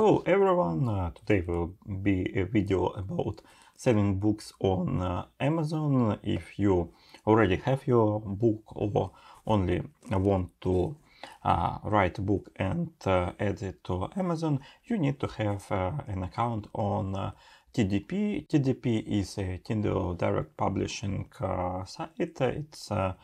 Hello everyone, uh, today will be a video about selling books on uh, Amazon. If you already have your book or only want to uh, write a book and uh, add it to Amazon, you need to have uh, an account on uh, KDP. KDP is a Kindle Direct Publishing uh, site. It's a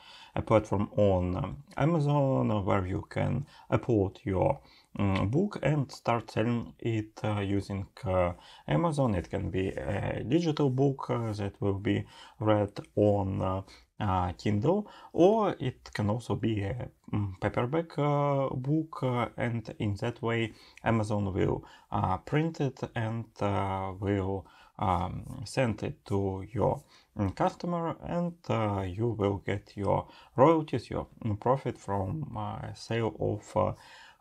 platform on um, Amazon where you can upload your um, book and start selling it uh, using uh, Amazon. It can be a digital book uh, that will be read on uh, Kindle, or it can also be a um, paperback uh, book, uh, and in that way, Amazon will print it and will um, send it to your mm, customer, and you will get your royalties, your profit from sale of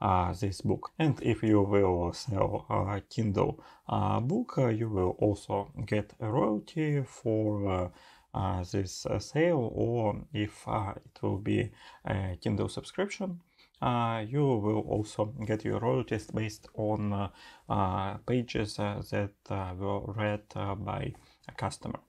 uh, this book. And if you will sell a Kindle uh, book, uh, you will also get a royalty for uh, this sale or if it will be a Kindle subscription. you will also get your royalties based on pages that were read by a customer.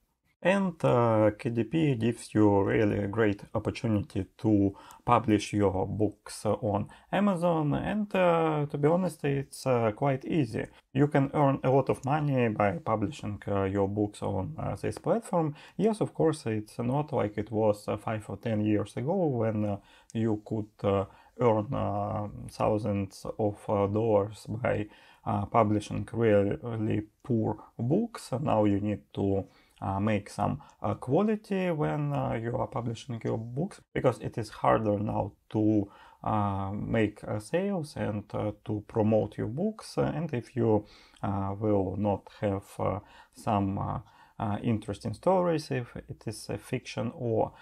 And uh, KDP gives you really a great opportunity to publish your books on Amazon. And uh, to be honest, it's uh, quite easy. You can earn a lot of money by publishing uh, your books on uh, this platform. Yes, of course, it's not like it was uh, five or ten years ago when you could earn thousands of dollars by publishing really, really poor books. Now you need to uh, make some uh, quality when uh, you are publishing your books because it is harder now to uh, make uh, sales and uh, to promote your books. And if you will not have some interesting stories if it is a fiction or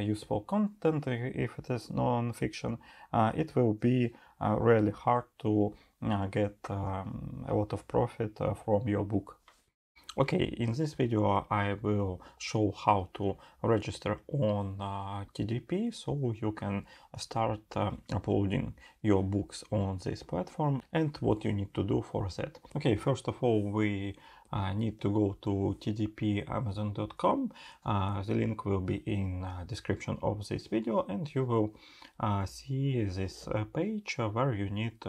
useful content if it is non-fiction it will be really hard to get um, a lot of profit from your book Okay, in this video I will show how to register on uh, KDP so you can start uh, uploading your books on this platform and what you need to do for that. Okay, first of all we uh, need to go to kdp.amazon.com. Uh, the link will be in uh, description of this video and you will uh, see this uh, page where you need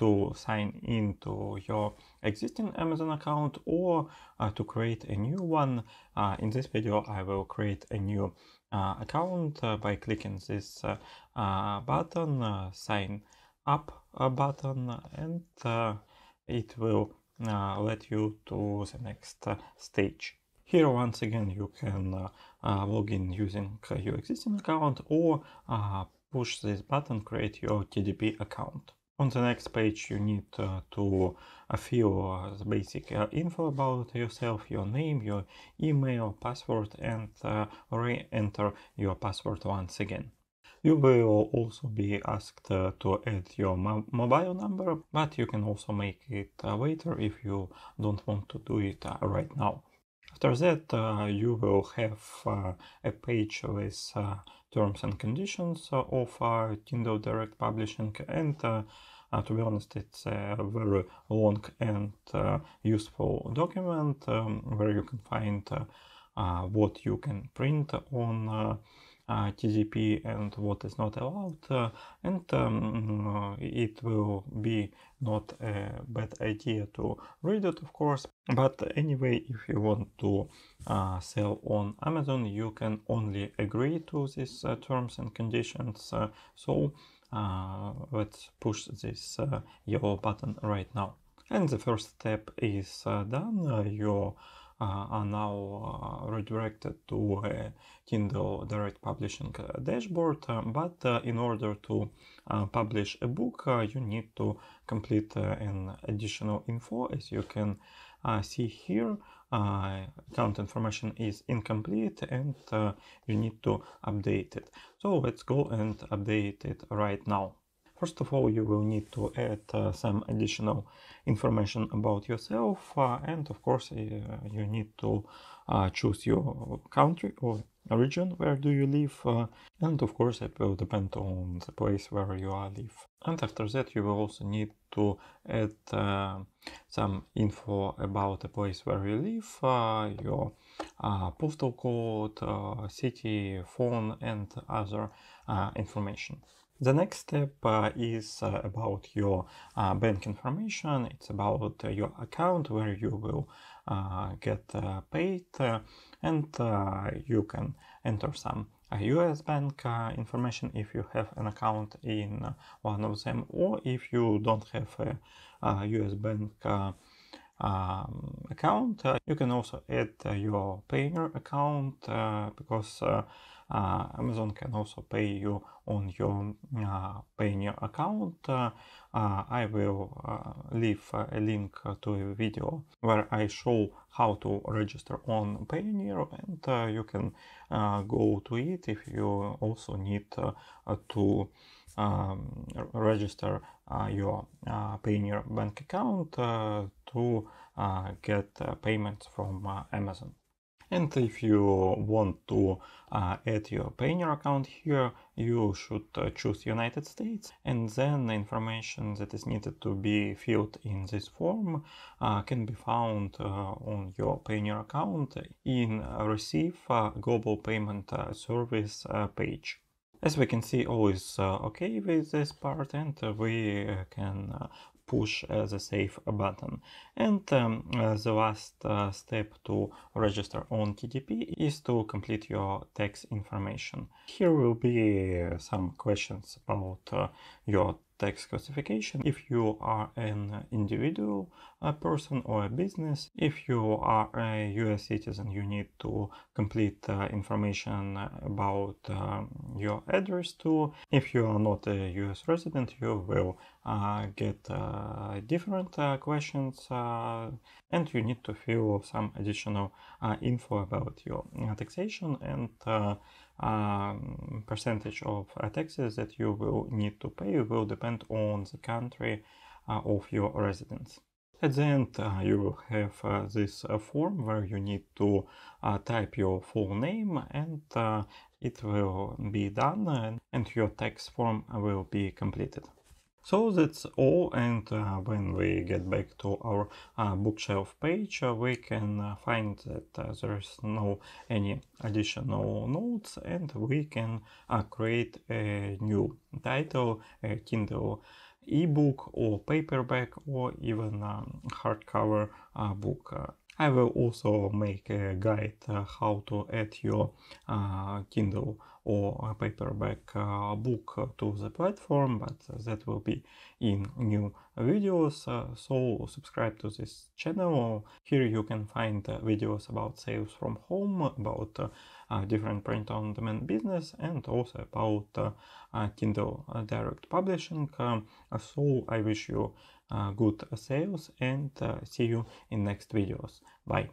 to sign into your existing Amazon account or uh, to create a new one. Uh, in this video, I will create a new uh, account uh, by clicking this uh, uh, button, sign up button, and it will let you to the next stage. Here, once again, you can log in using your existing account or push this button, create your KDP account. On the next page you need uh, to uh, fill uh, the basic uh, info about yourself, your name, your email, password and uh, re-enter your password once again. You will also be asked uh, to add your mo mobile number, but you can also make it later if you don't want to do it right now. After that, you will have a page with terms and conditions of Kindle Direct Publishing and uh, to be honest, it's a very long and uh, useful document um, where you can find uh, what you can print on uh, KDP and what is not allowed uh, and um, it will be not a bad idea to read it of course but anyway if you want to uh, sell on Amazon you can only agree to these terms and conditions so uh, let's push this uh, yellow button right now. And the first step is uh, done. you are now redirected to Kindle Direct Publishing dashboard, but uh, in order to uh, publish a book, uh, you need to complete an additional info as you can see here uh, account information is incomplete and uh, you need to update it. So let's go and update it right now. First of all, you will need to add uh, some additional information about yourself uh, and of course uh, you need to uh, choose your country or region where do you live uh, and of course it will depend on the place where you are live. And after that you will also need to add uh, some info about the place where you live your postal code city phone and other information the next step uh, is uh, about your uh, bank information. It's about your account where you will get paid and you can enter some US bank uh, information if you have an account in one of them or if you don't have a, US bank uh, um, account uh, you can also add your Payoneer account because uh, Amazon can also pay you on your Payoneer account. I will leave a link to a video where I show how to register on Payoneer and you can go to it if you also need to um, register uh, your uh, Payoneer bank account uh, to get payments from Amazon. And if you want to uh, add your Payoneer account here, you should uh, choose United States and then the information that is needed to be filled in this form uh, can be found uh, on your Payoneer account in Receive Global Payment uh, Service uh, page. As we can see, all is okay with this part and we can push uh, the save button. And um, uh, the last uh, step to register on KDP is to complete your tax information. Here will be some questions about your tax classification. If you are an individual a person or a business if you are a US citizen you need to complete uh, information about um, your address too. If you are not a US resident you will uh, get uh, different uh, questions uh, and you need to fill some additional uh, info about your taxation and um, percentage of taxes that you will need to pay will depend on the country uh, of your residence. At the end, uh, you will have uh, this uh, form where you need to uh, type your full name and it will be done and your tax form will be completed. So that's all and uh, when we get back to our uh, bookshelf page uh, we can uh, find that uh, there is no any additional notes and we can uh, create a new title, a Kindle ebook or paperback or even um, hardcover book. I will also make a guide how to add your Kindle or paperback uh, book to the platform, but that will be in new videos. Uh, so subscribe to this channel. Here you can find uh, videos about sales from home, about uh, different print-on-demand business, and also about uh, Kindle Direct Publishing. Um, so I wish you Uh, good sales and uh, see you in next videos. Bye.